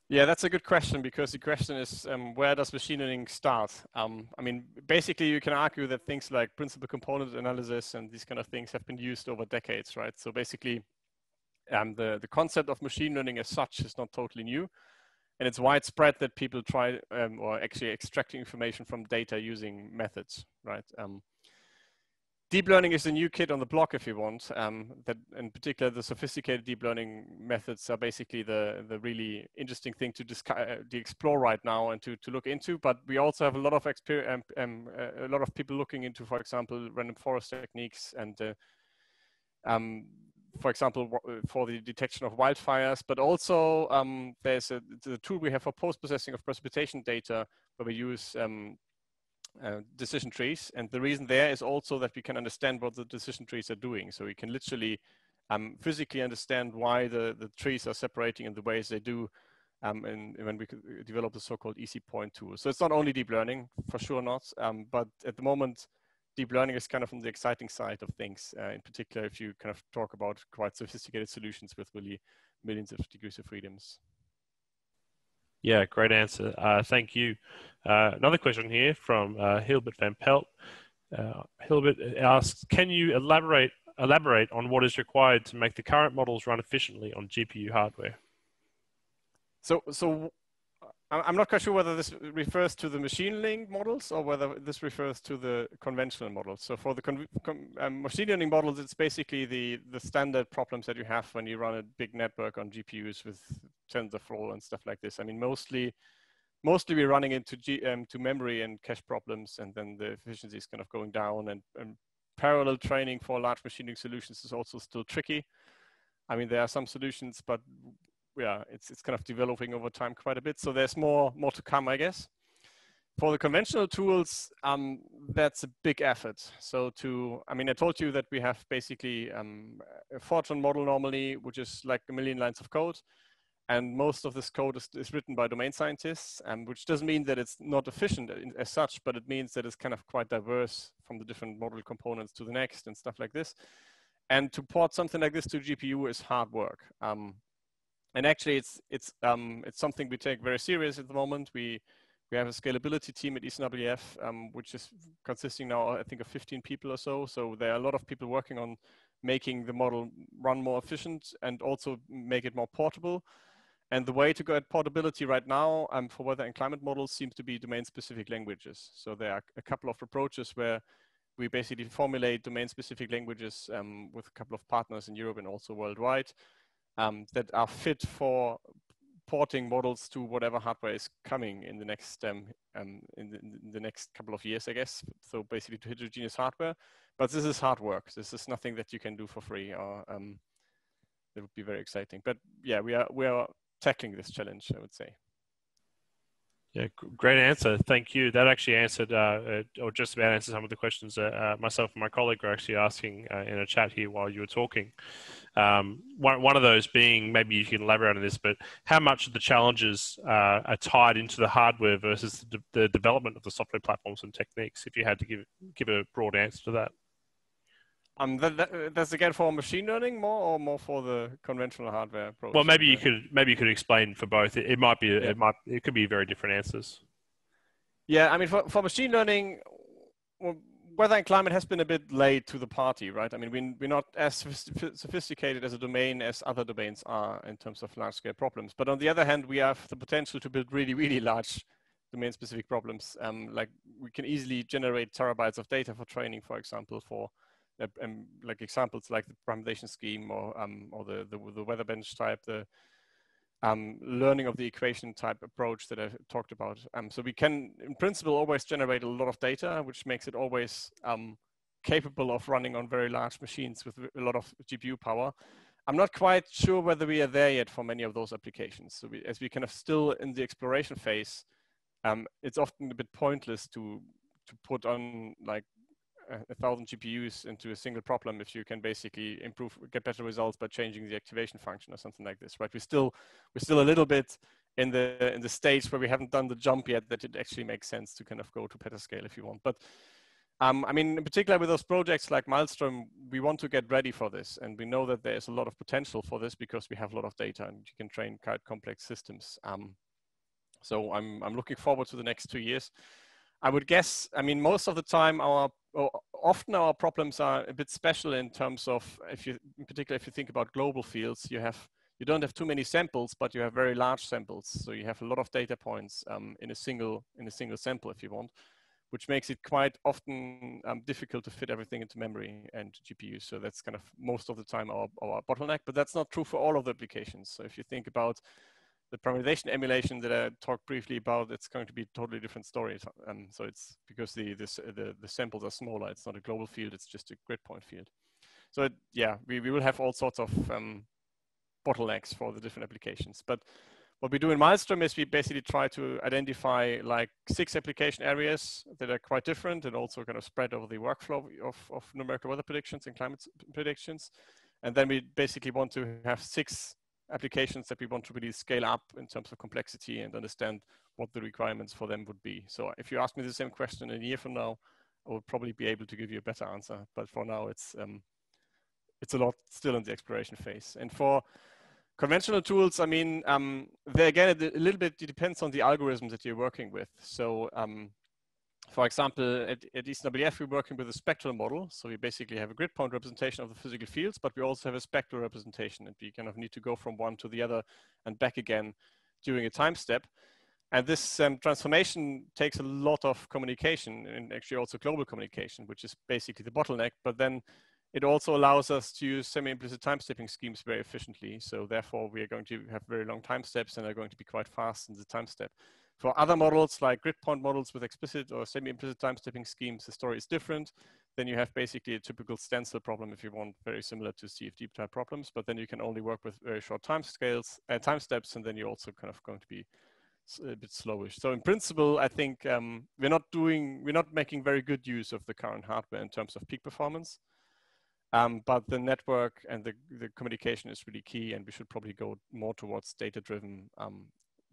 Yeah, that's a good question because the question is um, where does machine learning start? Um, I mean, basically, you can argue that things like principal component analysis and these kind of things have been used over decades, right? So basically, um, the, the concept of machine learning as such is not totally new. And it's widespread that people try um, or actually extracting information from data using methods, right? Deep learning is a new kid on the block, if you want. Um, that, in particular, the sophisticated deep learning methods are basically the the really interesting thing to, uh, to explore right now and to to look into. But we also have a lot of um, um, uh, a lot of people looking into, for example, random forest techniques and. Uh, um, for example, for the detection of wildfires, but also um, there's a the tool we have for post-processing of precipitation data where we use um, uh, decision trees. And the reason there is also that we can understand what the decision trees are doing. So we can literally um, physically understand why the, the trees are separating in the ways they do um, and when we develop the so-called ecPoint tool. So it's not only deep learning, for sure not, um, but at the moment, deep learning is kind of on the exciting side of things, uh, in particular if you kind of talk about quite sophisticated solutions with really millions of degrees of freedoms. Yeah, great answer. Uh, thank you. Uh, another question here from uh, Hilbert van Pelt. Uh, Hilbert asks, can you elaborate elaborate on what is required to make the current models run efficiently on GPU hardware? So, so I'm not quite sure whether this refers to the machine learning models or whether this refers to the conventional models. So for the um, machine learning models, it's basically the, the standard problems that you have when you run a big network on GPUs with TensorFlow and stuff like this. I mean, mostly, mostly we're running into G, um, to memory and cache problems, and then the efficiency is kind of going down. And, and parallel training for large machine learning solutions is also still tricky. I mean, there are some solutions, but yeah, it's it's kind of developing over time quite a bit. So there's more more to come, I guess. For the conventional tools, um, that's a big effort. So to, I mean, I told you that we have basically um, a Fortran model normally, which is like a million lines of code. And most of this code is, is written by domain scientists, um, which doesn't mean that it's not efficient as such, but it means that it's kind of quite diverse from the different model components to the next and stuff like this. And to port something like this to GPU is hard work. Um, and actually it's it's um, it's something we take very serious at the moment. We we have a scalability team at ECMWF, um, which is consisting now, I think, of 15 people or so. So there are a lot of people working on making the model run more efficient and also make it more portable. And the way to go at portability right now um, for weather and climate models seems to be domain-specific languages. So there are a couple of approaches where we basically formulate domain-specific languages um, with a couple of partners in Europe and also worldwide um, that are fit for porting models to whatever hardware is coming in the next um, um, in, the, in, the, next couple of years, I guess. So basically to heterogeneous hardware, but this is hard work. This is nothing that you can do for free, or um, it would be very exciting. But yeah, we are we are tackling this challenge, I would say. Yeah, great answer. Thank you. That actually answered, uh, uh, or just about answered some of the questions that uh, myself and my colleague were actually asking uh, in a chat here while you were talking. Um, one, one of those being, maybe you can elaborate on this, but how much of the challenges uh, are tied into the hardware versus the, the, development of the software platforms and techniques? If you had to give give a broad answer to that. Um, that, that, that's again for machine learning more, or more for the conventional hardware approach. Well, maybe you could maybe you could explain for both. It, it might be yeah. it might it could be very different answers. Yeah, I mean, for, for machine learning, well, weather and climate has been a bit late to the party, right? I mean, we, we're not as sophisticated as a domain as other domains are in terms of large scale problems. But on the other hand, we have the potential to build really, really large domain specific problems. Um, like we can easily generate terabytes of data for training, for example, for uh, um, like examples like the parameterization scheme or, um, or the, the, the weather bench type, the um, learning of the equation type approach that I talked about. Um, so we can, in principle, always generate a lot of data, which makes it always um, capable of running on very large machines with a lot of GPU power. I'm not quite sure whether we are there yet for many of those applications. So we, as we kind of still in the exploration phase, um, it's often a bit pointless to to put on like a thousand GPUs into a single problem if you can basically improve, get better results by changing the activation function or something like this, right? We still, we're still a little bit in the in the stage where we haven't done the jump yet that it actually makes sense to kind of go to petascale if you want. But um, I mean, in particular with those projects like Maelstrom, we want to get ready for this, and we know that there's a lot of potential for this because we have a lot of data and you can train quite complex systems. Um, so I'm I'm looking forward to the next two years. I would guess, I mean, most of the time our often our problems are a bit special in terms of if you in particular if you think about global fields you have you don't have too many samples but you have very large samples so you have a lot of data points um, in a single in a single sample if you want which makes it quite often um, difficult to fit everything into memory and GPU. So that's kind of most of the time our, our bottleneck, but that's not true for all of the applications. So if you think about the parameterization emulation that I talked briefly about, it's going to be a totally different story. Um, so it's because the, the, the samples are smaller. It's not a global field. It's just a grid point field. So it, yeah, we, we will have all sorts of um, bottlenecks for the different applications. But what we do in Maelstrom is we basically try to identify like six application areas that are quite different and also kind of spread over the workflow of, of numerical weather predictions and climate predictions. And then we basically want to have six applications that we want to really scale up in terms of complexity and understand what the requirements for them would be. So if you ask me the same question a year from now, I would probably be able to give you a better answer. But for now, it's um, it's a lot still in the exploration phase. And for conventional tools, I mean, um, there again, a little bit it depends on the algorithm that you're working with. So um, for example, at, at ECMWF, we're working with a spectral model. So we basically have a grid point representation of the physical fields, but we also have a spectral representation and we kind of need to go from one to the other and back again during a time step. And this um, transformation takes a lot of communication and actually also global communication, which is basically the bottleneck. But then it also allows us to use semi-implicit time stepping schemes very efficiently. So therefore, we are going to have very long time steps and are going to be quite fast in the time step. For other models like grid point models with explicit or semi-implicit time stepping schemes, the story is different. Then you have basically a typical stencil problem if you want, very similar to CFD type problems, but then you can only work with very short time scales, uh, time steps, and then you're also kind of going to be a bit slowish. So in principle, I think um, we're not doing, we're not making very good use of the current hardware in terms of peak performance. Um, but the network and the, the communication is really key, and we should probably go more towards data-driven um,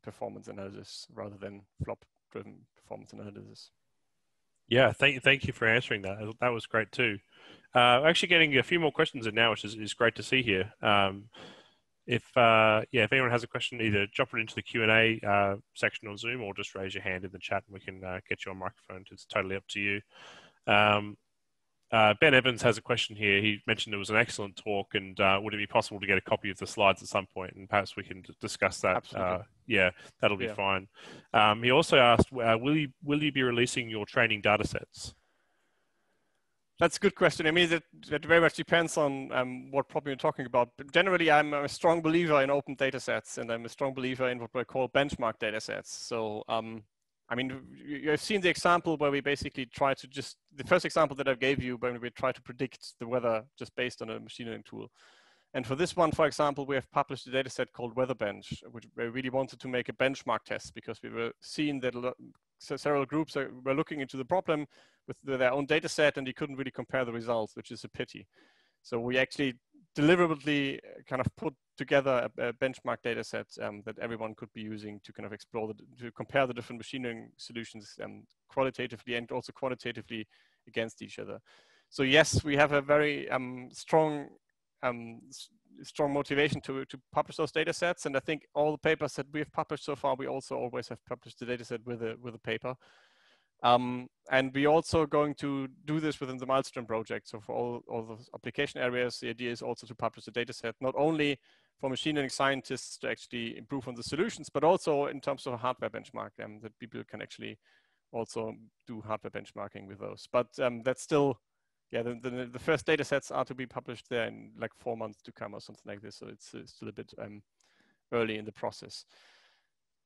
performance analysis rather than flop driven performance analysis. Yeah, thank, you thank you for answering that. That was great too. Uh, actually, getting a few more questions in now, which is, is great to see here. Um, if uh, yeah, if anyone has a question, either drop it into the Q and A uh, section on Zoom, or just raise your hand in the chat, and we can uh, get you on microphone. It's totally up to you. Um, uh, ben Evans has a question here. He mentioned it was an excellent talk, and uh, would it be possible to get a copy of the slides at some point, and perhaps we can discuss that. Uh, yeah, that'll be yeah. fine. Um, he also asked, uh, will you will you be releasing your training data sets? That's a good question. I mean, that, that very much depends on um, what problem you're talking about. But generally, I'm a strong believer in open data sets, and I'm a strong believer in what I call benchmark data sets. So um, I mean, you've seen the example where we basically try to just, the first example that I gave you when we try to predict the weather just based on a machine learning tool. And for this one, for example, we have published a data set called WeatherBench, which we really wanted to make a benchmark test because we were seeing that several groups were looking into the problem with their own data set and you couldn't really compare the results, which is a pity. So we actually deliberately uh, kind of put together a, a benchmark data set um, that everyone could be using to kind of explore the, to compare the different machine learning solutions um, qualitatively and also quantitatively against each other. So yes, we have a very um, strong um, strong motivation to, to publish those data sets. And I think all the papers that we've published so far, we also always have published the data set with a, with a paper. Um, and we're also going to do this within the Maelstrom project. So for all, all those application areas, the idea is also to publish the data set, not only for machine learning scientists to actually improve on the solutions, but also in terms of a hardware benchmark um, that people can actually also do hardware benchmarking with those. But um, that's still yeah, the, the, the, first data sets are to be published there in like four months to come or something like this. So it's, it's still a bit um, early in the process.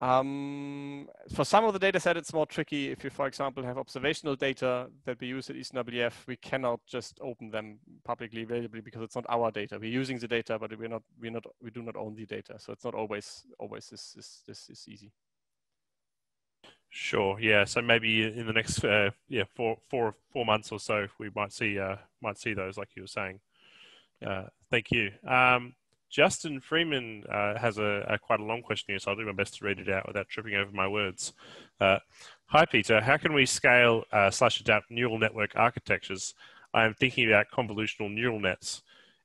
Um, for some of the data set, it's more tricky. If you, for example, have observational data that we use at ECMWF, we cannot just open them publicly available because it's not our data. We're using the data, but we're not, we're not, we do not own the data. So it's not always, always this, this, this is easy. Sure. Yeah. So maybe in the next uh, yeah four four four months or so, we might see uh, might see those, like you were saying. Uh, thank you. Um, Justin Freeman uh, has a, a, quite a long question here, so I'll do my best to read it out without tripping over my words. Uh, hi, Peter. How can we scale uh, slash adapt neural network architectures? I am thinking about convolutional neural nets.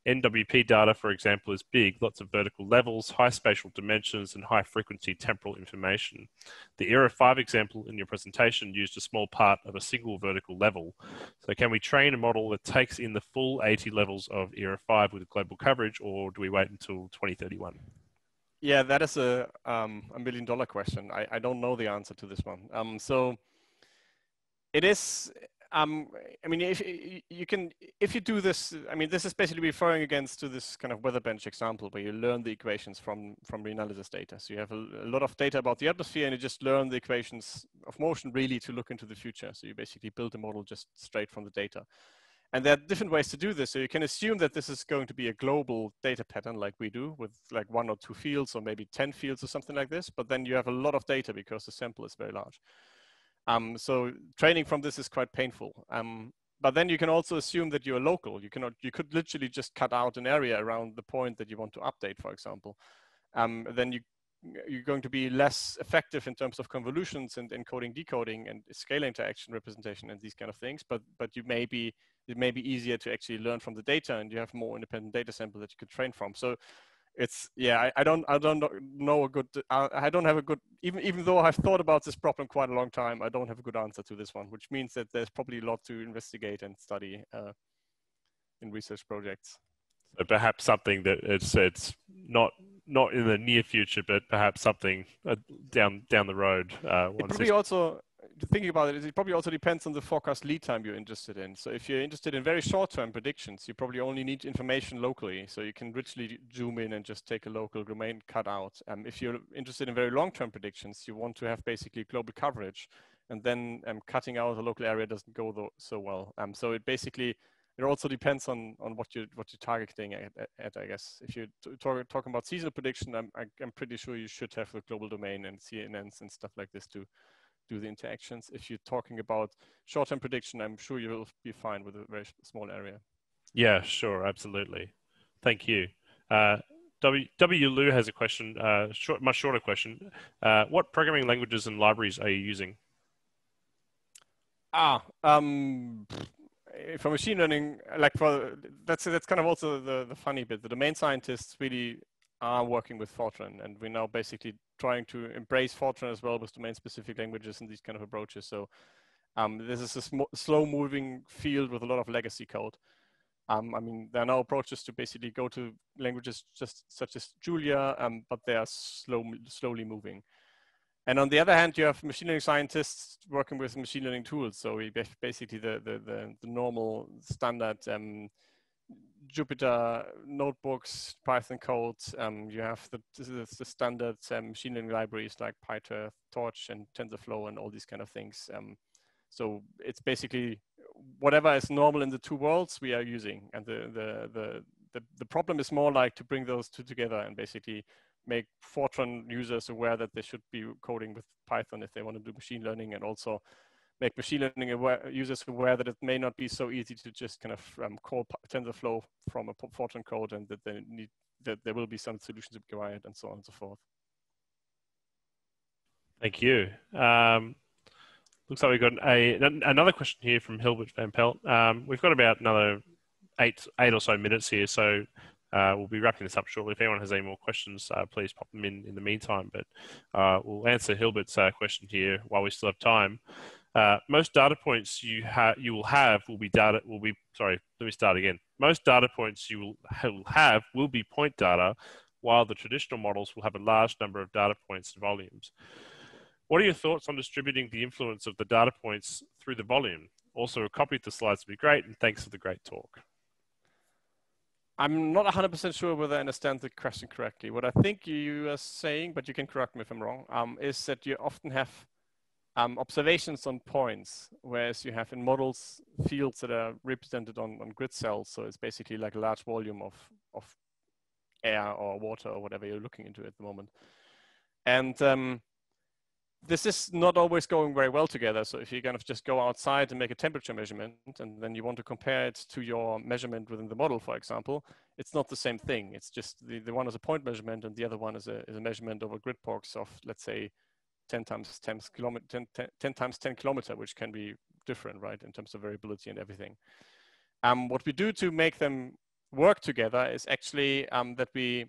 NWP data, for example, is big, lots of vertical levels, high spatial dimensions, and high frequency temporal information. The ERA 5 example in your presentation used a small part of a single vertical level. So can we train a model that takes in the full 80 levels of ERA 5 with global coverage, or do we wait until 2031? Yeah, that is a, um, a million dollar question. I, I don't know the answer to this one. Um, so it is um, I mean, if you can, if you do this, I mean, this is basically referring against to this kind of WeatherBench example where you learn the equations from from reanalysis data. So you have a, a, lot of data about the atmosphere, and you just learn the equations of motion really to look into the future. So you basically build a model just straight from the data. And there are different ways to do this. So you can assume that this is going to be a global data pattern like we do with like one or two fields or maybe 10 fields or something like this. But then you have a lot of data because the sample is very large. Um, so training from this is quite painful. Um, but then you can also assume that you're local. You cannot, you could literally just cut out an area around the point that you want to update, for example. Um, then you, you're going to be less effective in terms of convolutions and encoding, decoding, and scalar interaction representation and these kind of things. But but you may be it may be easier to actually learn from the data, and you have more independent data sample that you could train from. So it's yeah I, I, don't i don't know a good I, I don't have a good even even though i've thought about this problem quite a long time i don't have a good answer to this one which means that there's probably a lot to investigate and study uh, in research projects. So perhaps something that it's it's not not in the near future but perhaps something uh, down down the road uh, it probably also thinking about it, it probably also depends on the forecast lead time you're interested in. So if you're interested in very short-term predictions, you probably only need information locally. So you can richly zoom in and just take a local domain cut out. Um, if you're interested in very long-term predictions, you want to have basically global coverage, and then um, cutting out a local area doesn't go so well. Um, so it basically it also depends on on what you what you're targeting at, at, I guess. If you're talk, talking about seasonal prediction, I'm I, am i am pretty sure you should have the global domain and CNNs and stuff like this too do the interactions. If you're talking about short-term prediction, I'm sure you will be fine with a very small area. Yeah, sure, absolutely. Thank you. Uh, w, w. Lu has a question, uh, short, much shorter question. Uh, what programming languages and libraries are you using? Ah, um, for machine learning, like for that's that's kind of also the the funny bit. The domain scientists really are working with Fortran, and we're now basically trying to embrace Fortran as well with domain-specific languages and these kind of approaches. So um, this is a sm- slow-moving field with a lot of legacy code. Um, I mean, there are now approaches to basically go to languages just such as Julia, um, but they are slow, slowly moving. And on the other hand, you have machine learning scientists working with machine learning tools. So we basically the, the, the, the normal standard um, Jupyter notebooks, Python codes. Um, you have the, the, the standard um, machine learning libraries like PyTorch, Torch, and TensorFlow, and all these kind of things. Um, so it's basically whatever is normal in the two worlds we are using, and the the the the, the problem is more like to bring those two together and basically make Fortran users aware that they should be coding with Python if they want to do machine learning and also make machine learning aware, users aware that it may not be so easy to just kind of um, call TensorFlow from a Fortran code and that they need that there will be some solutions required and so on and so forth. Thank you. Um, looks like we've got a another question here from Hilbert Van Pelt. Um, we've got about another eight eight or so minutes here, so uh, we'll be wrapping this up shortly. If anyone has any more questions, uh, please pop them in in the meantime. But uh, we'll answer Hilbert's uh, question here while we still have time. Uh, most data points you have you will have will be data will be sorry. Let me start again. Most data points you will have will be point data, while the traditional models will have a large number of data points and volumes. What are your thoughts on distributing the influence of the data points through the volume? Also, a copy of the slides would be great, and thanks for the great talk. I'm not 100% sure whether I understand the question correctly. What I think you are saying, but you can correct me if I'm wrong, um, is that you often have um, observations on points, whereas you have in models fields that are represented on, on grid cells. So it's basically like a large volume of, of air or water or whatever you're looking into at the moment. And um, this is not always going very well together. So if you kind of just go outside and make a temperature measurement and then you want to compare it to your measurement within the model, for example, it's not the same thing. It's just the, the one is a point measurement and the other one is a, is a measurement over grid box of, let's say, 10 times 10, kilometer, 10, 10, 10 times 10 kilometer, which can be different, right, in terms of variability and everything. Um, what we do to make them work together is actually um, that we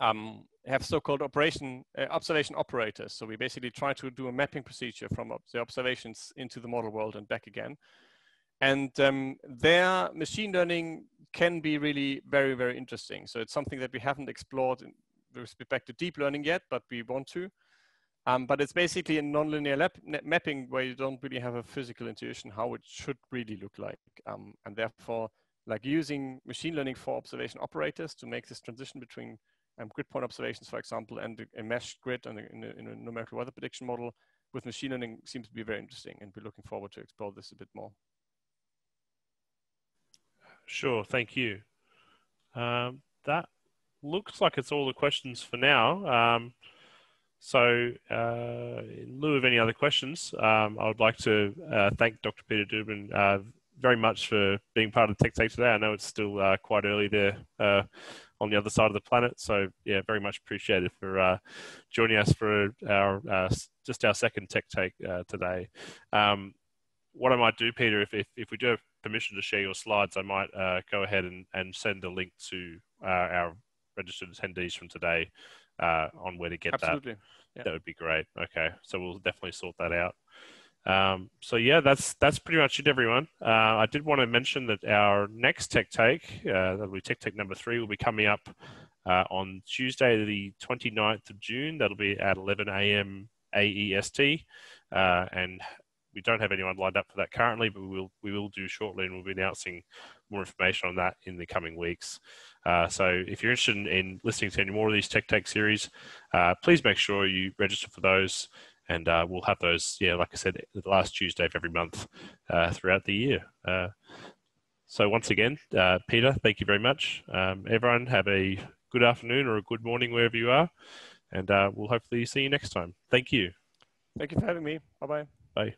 um, have so-called operation uh, observation operators. So we basically try to do a mapping procedure from the observations into the model world and back again. And um, their machine learning can be really very, very interesting. So it's something that we haven't explored in, with respect to deep learning yet, but we want to. Um, but it's basically a nonlinear mapping where you don't really have a physical intuition how it should really look like. Um, and therefore, like using machine learning for observation operators to make this transition between um, grid point observations, for example, and a, mesh grid and in, in, a, numerical weather prediction model with machine learning seems to be very interesting. And we're looking forward to explore this a bit more. Sure, thank you. Um, that looks like it's all the questions for now. Um, so, uh, in lieu of any other questions, um, I would like to uh, thank Dr. Peter Dueben uh, very much for being part of the Tech Take today. I know it's still uh, quite early there uh, on the other side of the planet, so yeah, very much appreciated for uh, joining us for our just our second Tech Take today. Um, what I might do, Peter, if, if, if we do have permission to share your slides, I might go ahead and, and send a link to our registered attendees from today uh, on where to get Absolutely. that. Yeah. That would be great. Okay, so we'll definitely sort that out. Um, so yeah, that's that's pretty much it, everyone. Uh, I did want to mention that our next Tech Take, uh, that'll be Tech Take number three, will be coming up uh, on Tuesday, the 29th of June. That'll be at 11 a.m. AEST, uh, and we don't have anyone lined up for that currently, but we will we will do shortly, and we'll be announcing more information on that in the coming weeks. Uh, so if you're interested in, in, listening to any more of these Tech Take series, uh, please make sure you register for those, and uh, we'll have those. Yeah, like I said, the last Tuesday of every month uh, throughout the year. Uh, so once again, uh, Peter, thank you very much. Um, everyone, have a good afternoon or a good morning wherever you are, and we'll hopefully see you next time. Thank you. Thank you for having me. Bye-bye. Bye.